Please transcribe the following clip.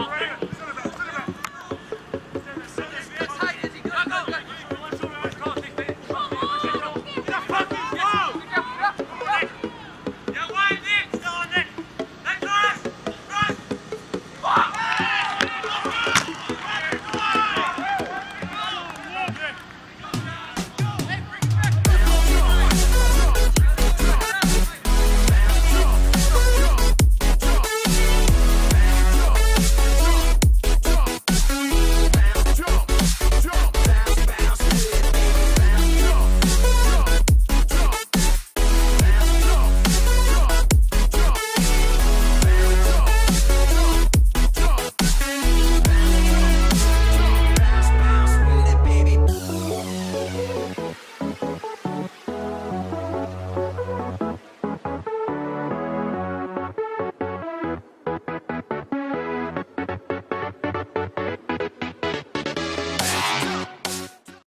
Right.